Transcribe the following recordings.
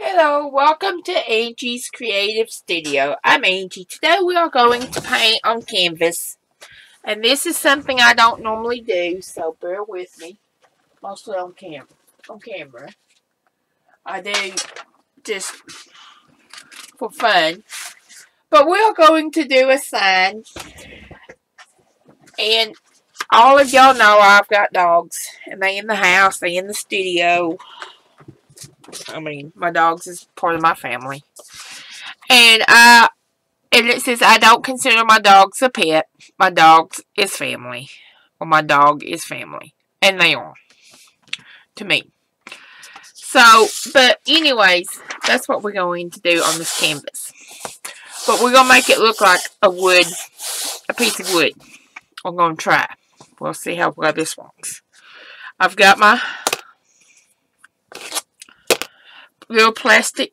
Hello, welcome to Angie's Creative Studio. I'm Angie. Today we are going to paint on canvas. And this is something I don't normally do, so bear with me. Mostly on camera. On camera. I do just for fun. But we are going to do a sign. And all of y'all know I've got dogs. And they in the house, they in the studio. I mean, my dogs is part of my family. And uh and it says I don't consider my dogs a pet. My dogs is family. Or my dog is family. And they are. To me. So, but anyways, that's what we're going to do on this canvas. But we're going to make it look like a wood, a piece of wood. I'm going to try. We'll see how well this works. I've got my little plastic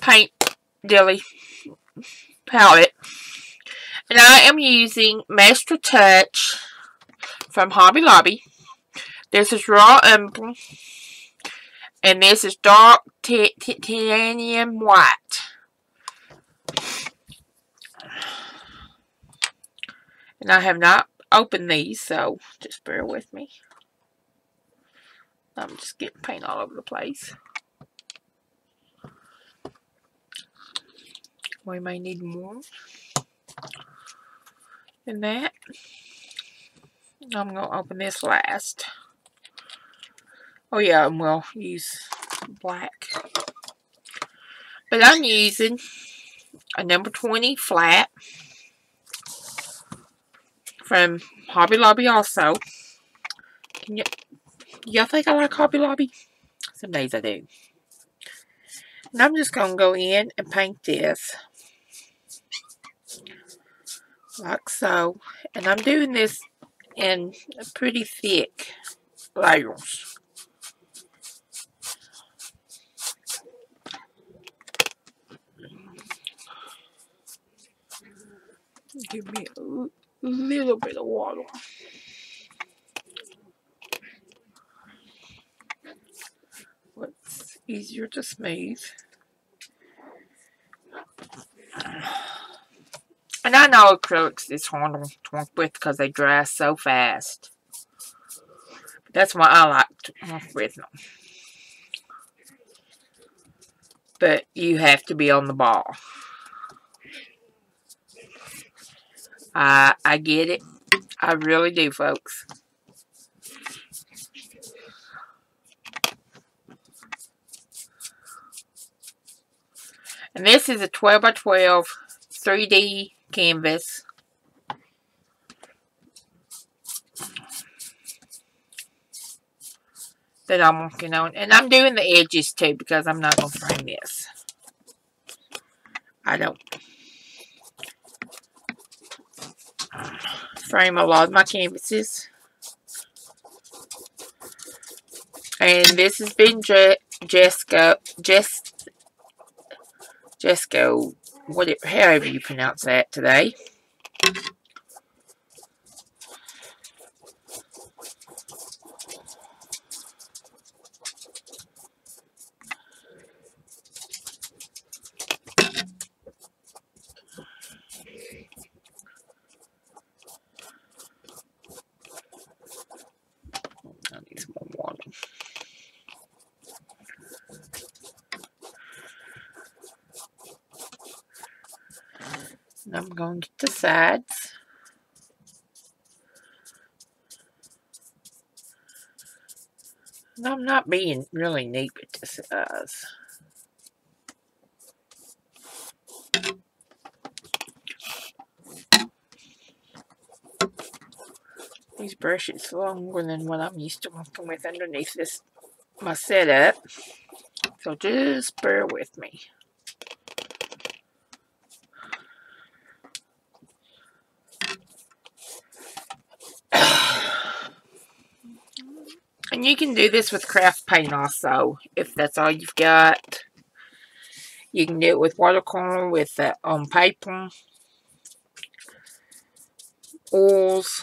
paint dilly palette. And I am using Master Touch from Hobby Lobby. This is raw umber. And this is dark titanium white. And I have not opened these, so just bear with me. I'm just getting paint all over the place. We may need more than that. I'm going to open this last. Oh yeah, and we'll use black. But I'm using a number 20 flat from Hobby Lobby also. Can you, y'all think I like Hobby Lobby? Some days I do. And I'm just going to go in and paint this. Like so. And I'm doing this in pretty thick layers. Give me a little bit of water. Easier to smooth. And I know acrylics is hard to work with because they dry so fast. That's why I like to work with them. But you have to be on the ball. I, I get it. I really do, folks. And this is a 12 by 12 3D canvas. That I'm working on. And I'm doing the edges too because I'm not going to frame this. I don't frame a lot of my canvases. And this has been Je Jessica, Jess, Jessica whatever, however you pronounce that today. I'm going to the sides. I'm not being really neat with this size. These brushes longer than what I'm used to working with underneath this my setup. So just bear with me. And you can do this with craft paint also, if that's all you've got. You can do it with watercolor, with uh, on paper, oils.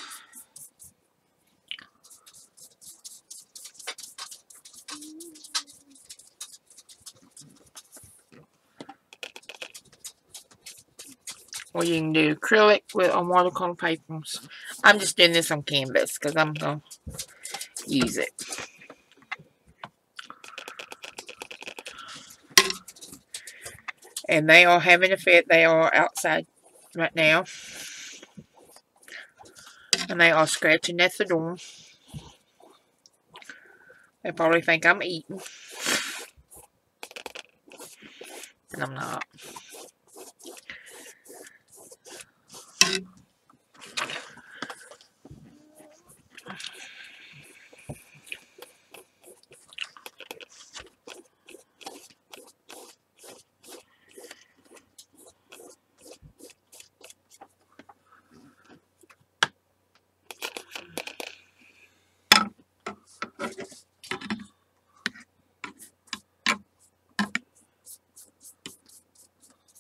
Or you can do acrylic with on watercolor papers. I'm just doing this on canvas because I'm going to use it. And they are having a fit. They are outside right now. And they are scratching at the door. They probably think I'm eating. And I'm not.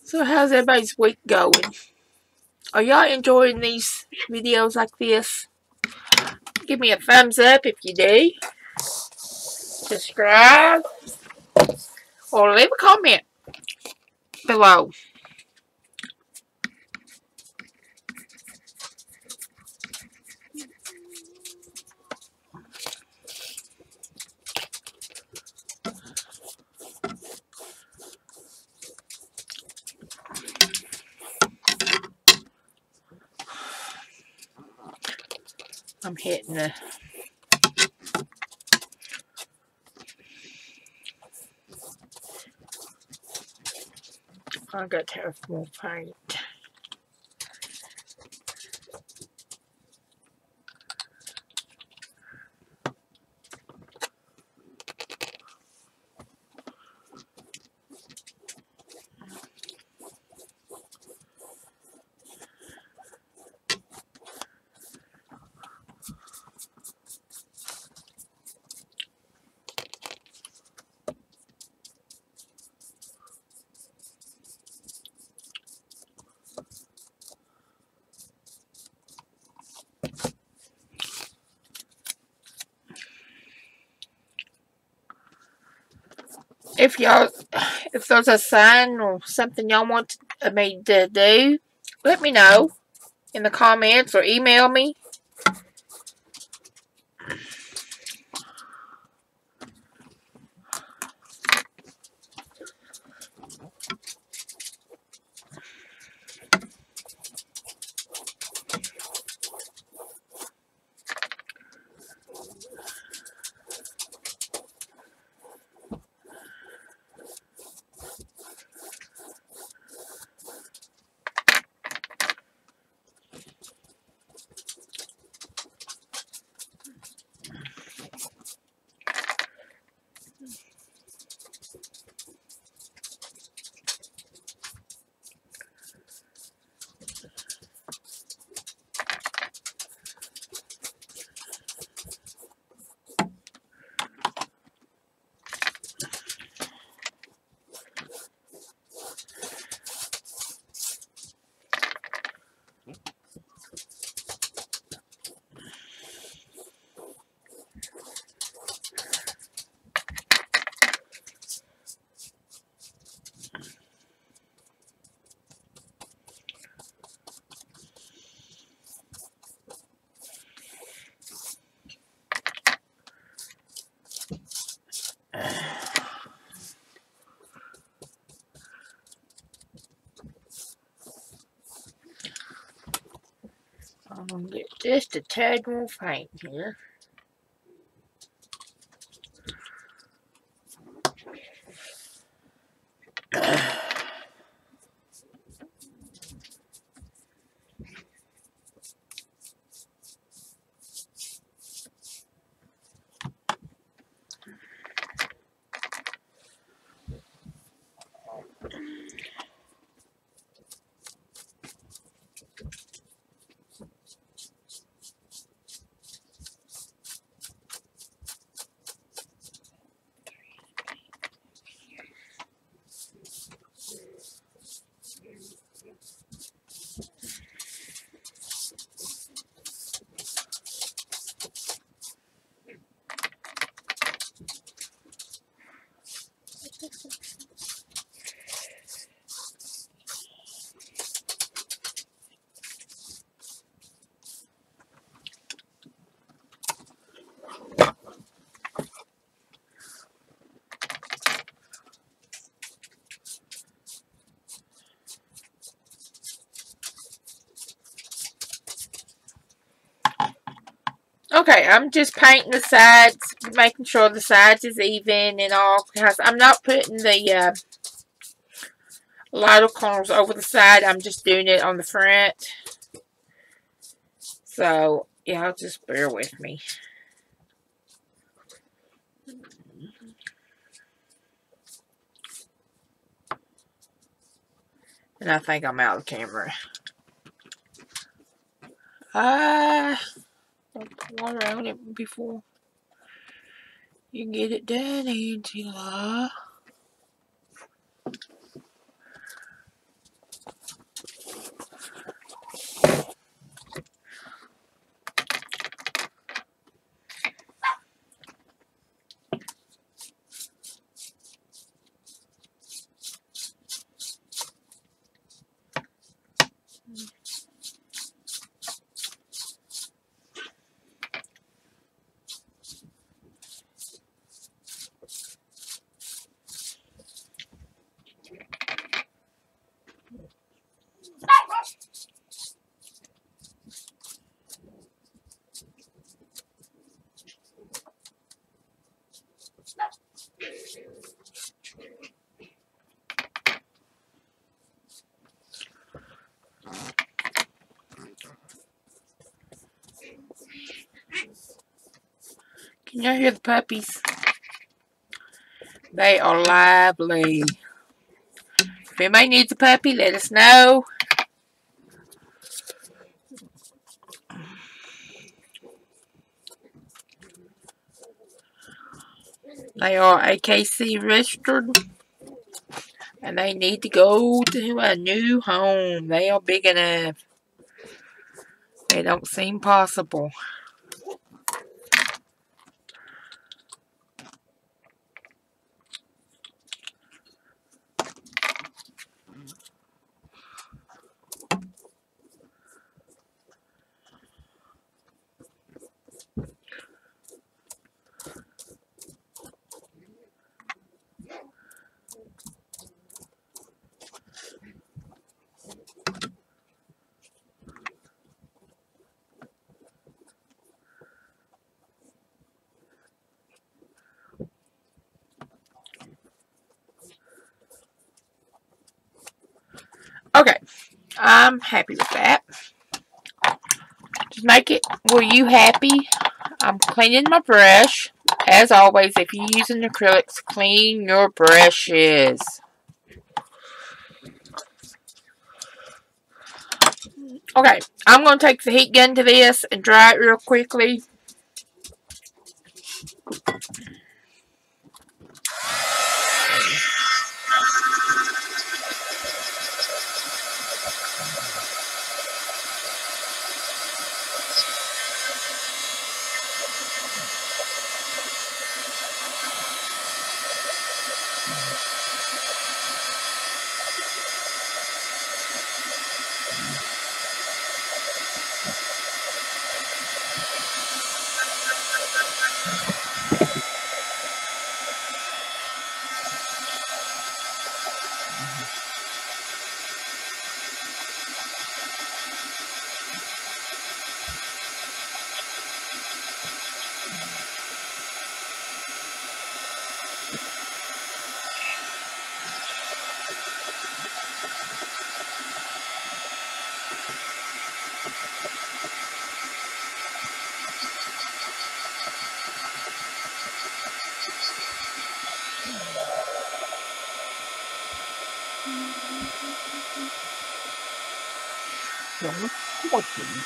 So how's everybody's week going? Are y'all enjoying these videos like this? Give me a thumbs up if you do. Subscribe. Or leave a comment below. I'm hitting the I got to have more paint. If y'all, if there's a sign or something y'all want uh, me to do, let me know in the comments or email me. I'm going to get just a tad more paint here. Okay, I'm just painting the sides making sure the sides is even and all, because I'm not putting the uh, lighter corners over the side. I'm just doing it on the front. So, yeah, just bear with me. And I think I'm out of camera. Ah, uh, water on it before you get it done, Angela. Hear the puppies? They are lively. If anybody needs a puppy, let us know. They are AKC registered. And they need to go to a new home. They are big enough. They don't seem possible. Okay, I'm happy with that. Just make it were you happy. I'm cleaning my brush. As always, if you're using acrylics, clean your brushes. Okay, I'm going to take the heat gun to this and dry it real quickly. Nó こっちに。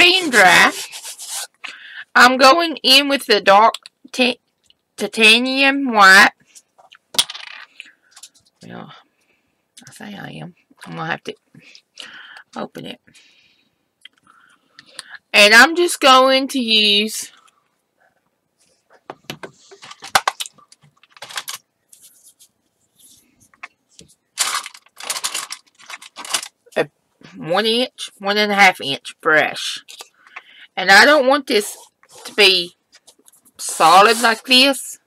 Being dry, I'm going in with the dark titanium white. Well, I say I am. I'm going to have to open it. And I'm just going to use a one inch, one and a half inch brush. And I don't want this to be solid like this.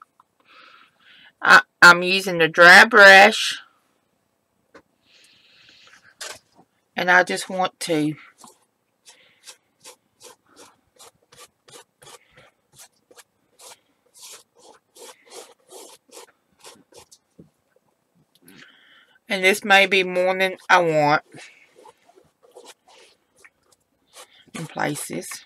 I, I'm using the dry brush. And I just want to And this may be more than I want in places.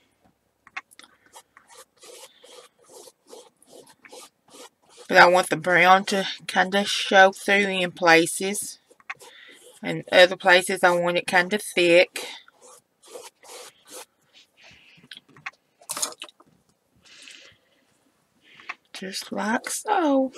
But I want the brown to kind of show through in places. And other places I want it kind of thick. Just like so.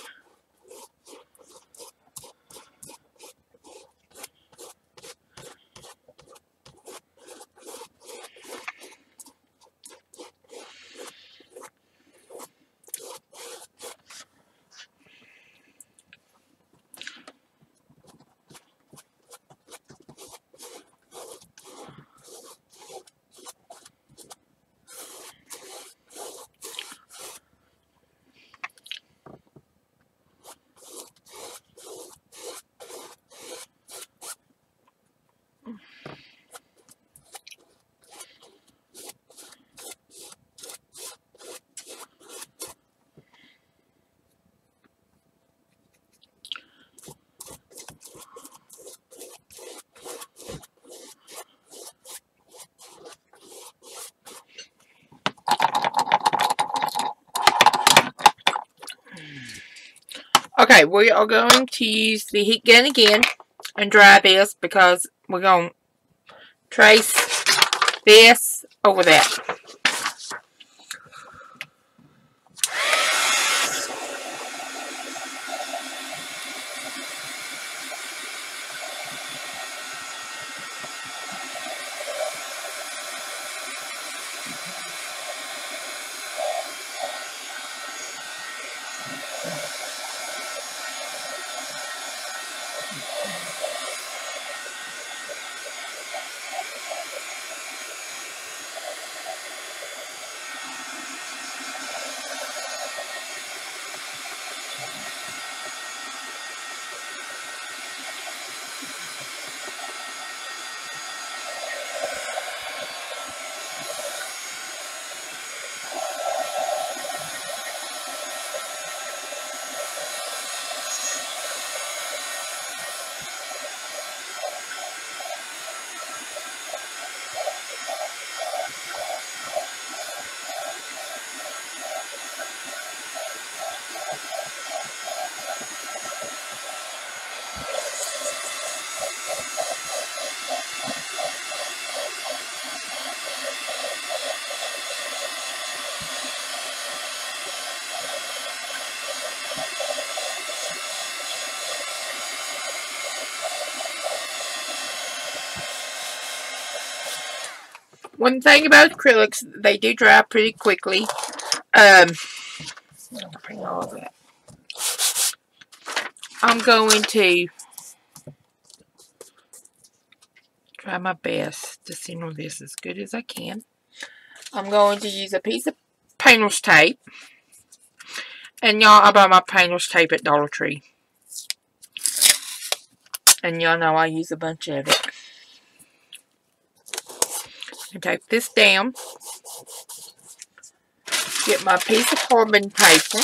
Okay, we are going to use the heat gun again and dry this because we're going to trace this over that. One thing about acrylics, they do dry pretty quickly. Um, I'm going to try my best to seal this as good as I can. I'm going to use a piece of painter's tape. And y'all, I buy my painter's tape at Dollar Tree. And y'all know I use a bunch of it take this down. Get my piece of carbon paper.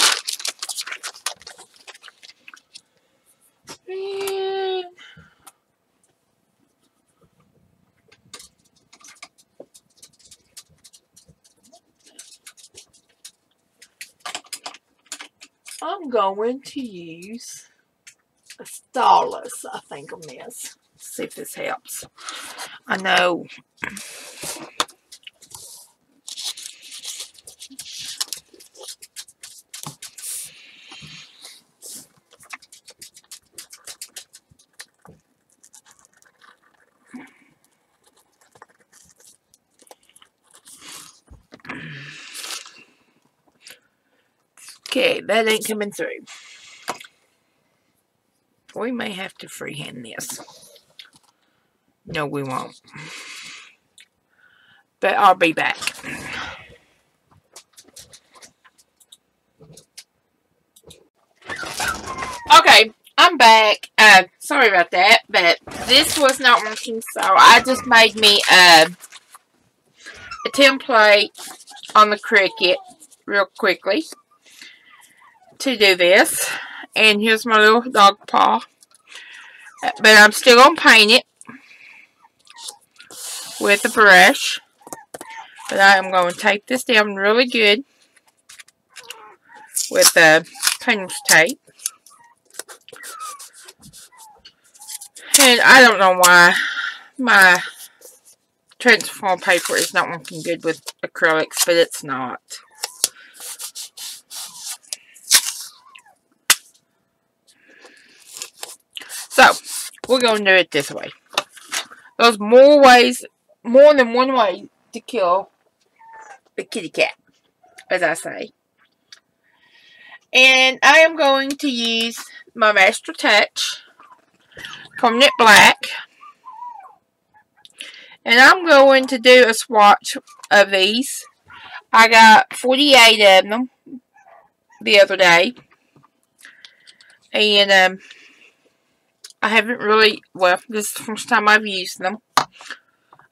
And I'm going to use a Stylus, I think on this. see if this helps. I know. Okay, that ain't coming through. We may have to freehand this. No, we won't. But I'll be back. Okay, I'm back. Uh, sorry about that, but this was not working, so I just made me a, a template on the Cricut real quickly to do this. And here's my little dog paw. But I'm still going to paint it with a brush. But I am going to tape this down really good with the painter's tape. And I don't know why my transform paper is not working good with acrylics, but it's not. So, we're going to do it this way. There's more ways, more than one way to kill the kitty cat, as I say. And I am going to use my Master Touch Permanent Black. And I'm going to do a swatch of these. I got 48 of them the other day. And um, I haven't really, well, this is the first time I've used them.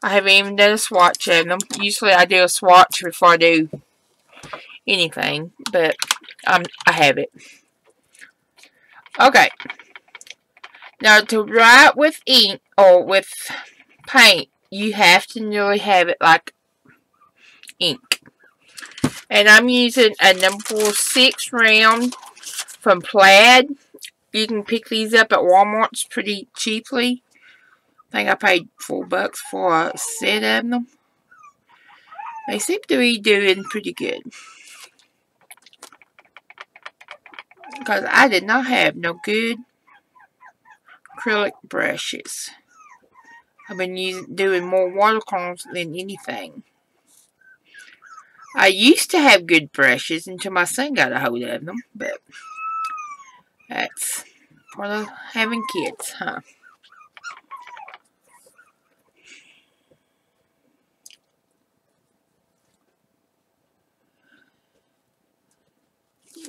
I haven't even done a swatch of them. Usually I do a swatch before I do anything, but I'm, I have it. Okay. Now to write with ink or with paint, you have to really have it like ink. And I'm using a number 6 round from Plaid. You can pick these up at Walmart's pretty cheaply. I think I paid four bucks for a set of them. They seem to be doing pretty good. Because I did not have no good acrylic brushes. I've been using, doing more watercolors than anything. I used to have good brushes until my son got a hold of them, but that's part of having kids, huh?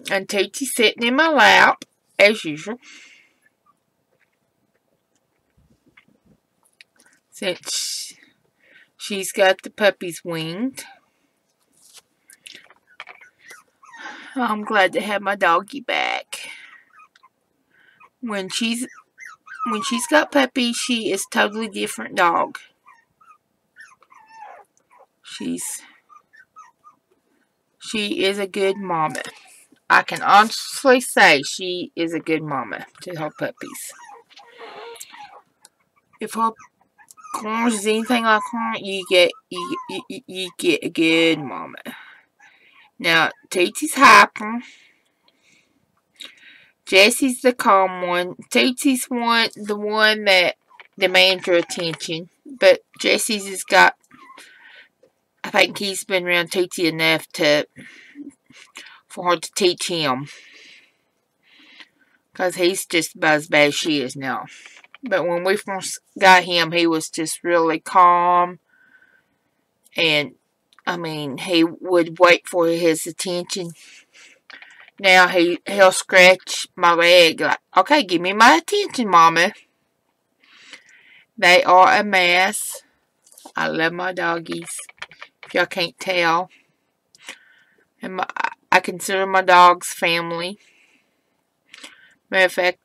And Titi's sitting in my lap, as usual. Since she's got the puppies winged. I'm glad to have my doggy back. When she's when she's got puppies, she is totally different dog. She's she is a good mama. I can honestly say she is a good mama to her puppies. If her corns is anything like her, you get you, you, you get a good mama. Now, Titi's hyper. Jesse's the calm one. Titi's one, the one that demands your attention. But Jesse's has got, I think he's been around Titi enough to for her to teach him. Because he's just about as bad as she is now. But when we first got him, he was just really calm. And, I mean, he would wait for his attention. Now he, he'll scratch my leg like, okay, give me my attention, Mama. They are a mess. I love my doggies. If y'all can't tell. And my, I consider my dogs family. Matter of fact,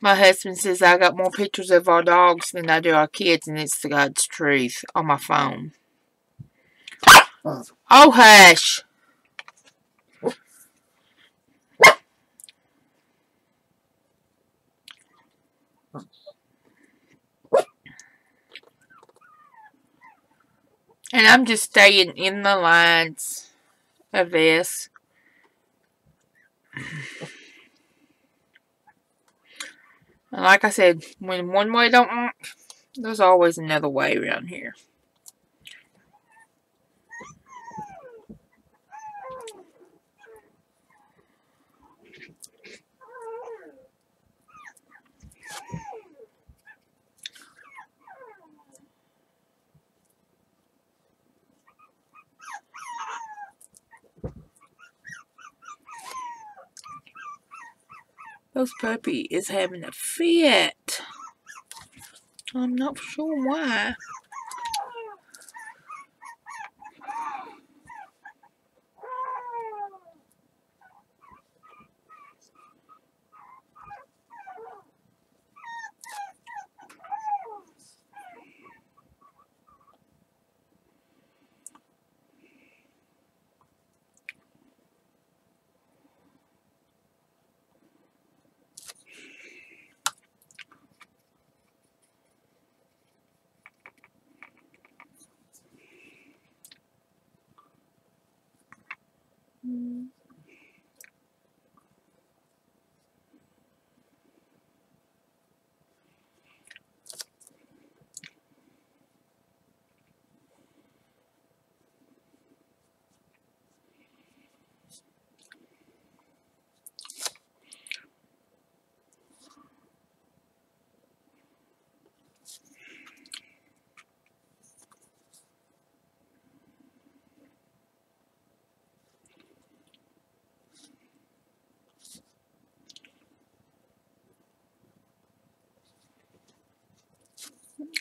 my husband says I got more pictures of our dogs than I do our kids, and it's the God's truth on my phone. Oh, hush. And I'm just staying in the lines of this. And like I said, when one way don't work, there's always another way around here. This puppy is having a fit. I'm not sure why.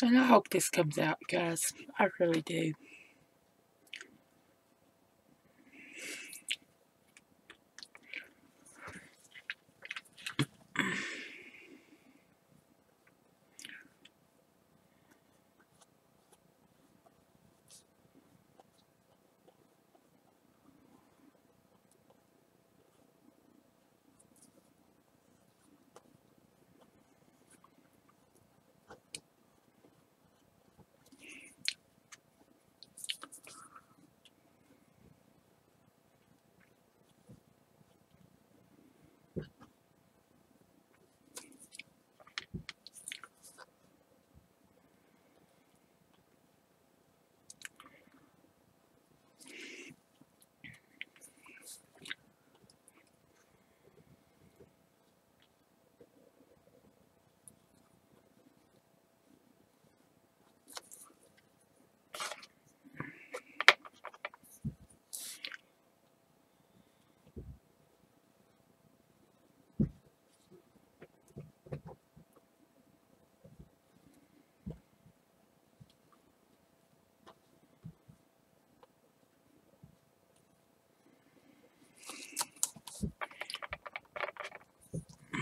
And I hope this comes out, guys. I really do.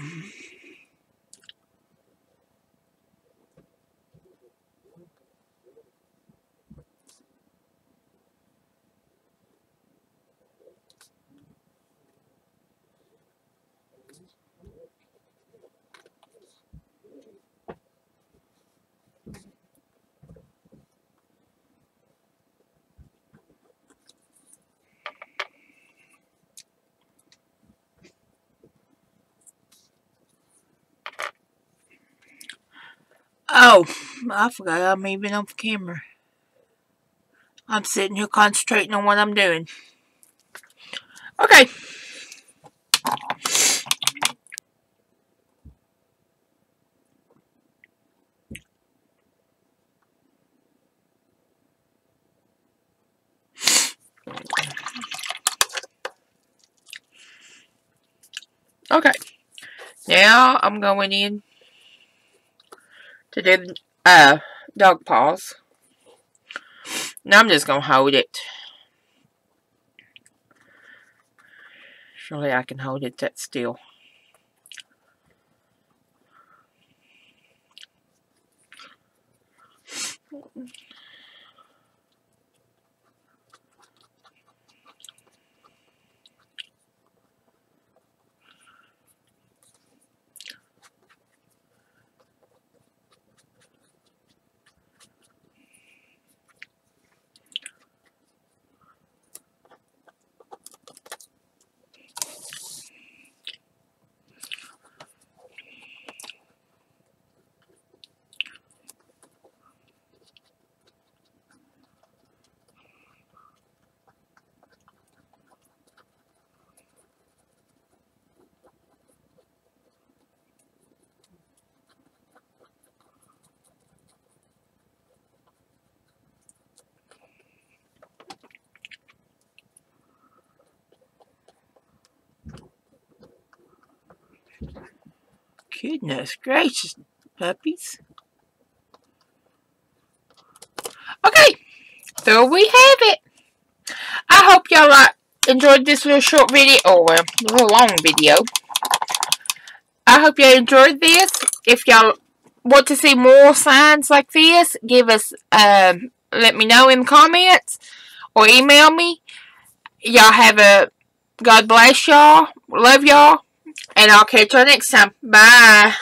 Bye. Oh, I forgot I'm even on camera. I'm sitting here concentrating on what I'm doing. Okay. Okay. Now I'm going in to do uh, dog paws. Now I'm just going to hold it. Surely I can hold it that still. Goodness gracious, puppies. Okay, so we have it. I hope y'all like enjoyed this little short video, or little long video. I hope y'all enjoyed this. If y'all want to see more signs like this, give us, um, let me know in the comments or email me. Y'all have a, God bless y'all. Love y'all. And I'll catch y'all next time. Bye.